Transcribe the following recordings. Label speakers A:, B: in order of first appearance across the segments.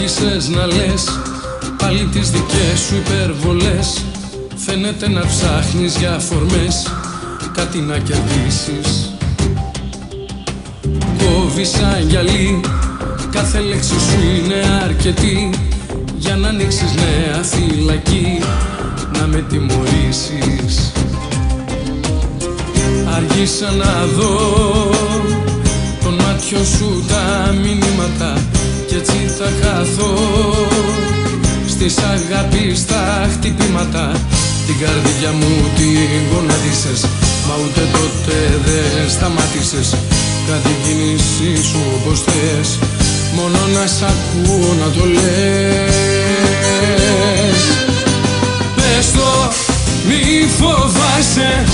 A: άρχισες να λες Πάλι τις δικές σου υπερβολές. Φαίνεται να ψάχνεις για φορμές Κάτι να κερδίσεις. Κόβεις σαν γυαλί Κάθε λέξη σου είναι αρκετή. Για να ανοίξεις νέα φυλακή Να με τιμωρήσεις. Αργήσα να δω Τον μάτιο σου τα μηνύματα Κι έτσι θα χαθώ Στις αγάπης τα χτυπήματα Την καρδιά μου την γονάτισες. Μα ούτε τότε δεν σταμάτησες. Κάτι κίνηση σου όπως θες. Μόνο να σ' ακούω να το λες. Πες το μη φοβάσαι.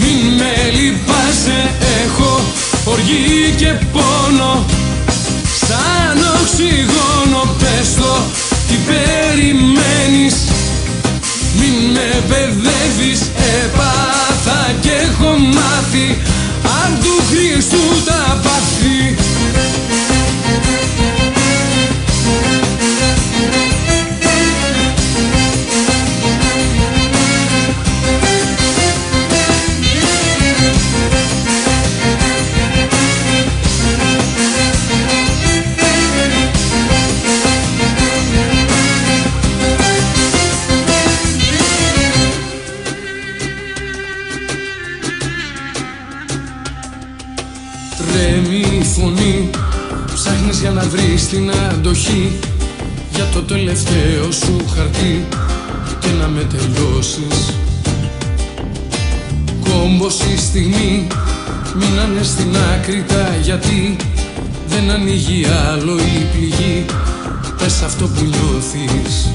A: Μην με λυπάσαι. Έχω οργή και πόνο μπερδεύεις Τρέμει η φωνή Ψάχνεις για να βρεις την αντοχή. Για το τελευταίο σου χαρτί Και να με τελειώσεις. Κόμπος η στιγμή Μείνανε στην άκρη τα γιατί. Δεν ανοίγει άλλο η πληγή Πες αυτό που νιώθεις.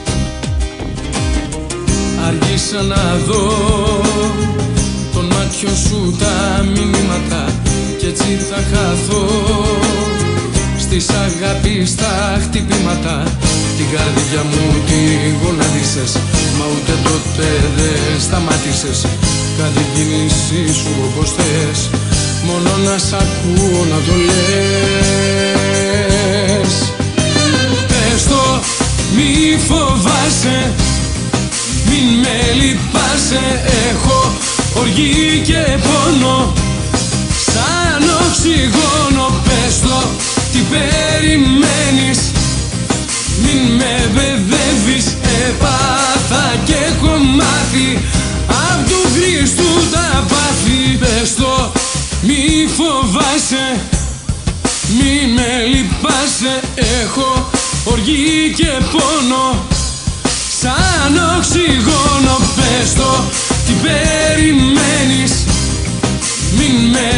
A: Αργήσα να δω Τον μάτιο σου τα μηνύματα. Κι έτσι θα χαθώ. Στις αγάπης τα χτυπήματα Την καρδιά μου την γονάτισες. Μα ούτε τότε δεν σταμάτησες. Κάθε κίνηση σου όπως θες. Μόνο να σ' ακούω να το λες. Πες το μη φοβάσαι. Μην με λυπάσαι, έχω οργή και πόνο. Σαν τριγώνω πες το Τι περιμένεις; Μην με μπεδεύεις Επάθα και έχω μάθει. Απ' του Χριστού τα πάθη Πες το Μη φοβάσαι. Μη με λυπάσαι Έχω οργή και πόνο. Σαν οξυγόνο Πες το Τι περιμένεις; Μην με